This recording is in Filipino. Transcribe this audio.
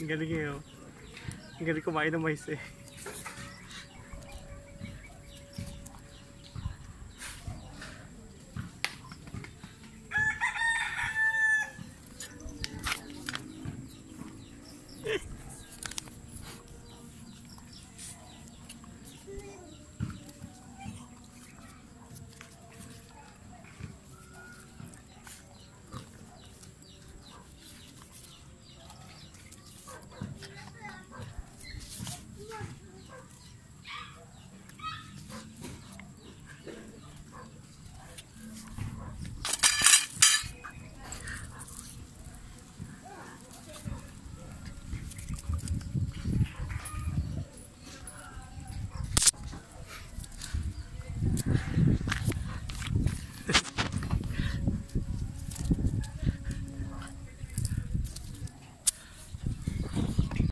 Ang galing eh, oh. Ang galing kumain ng mais eh.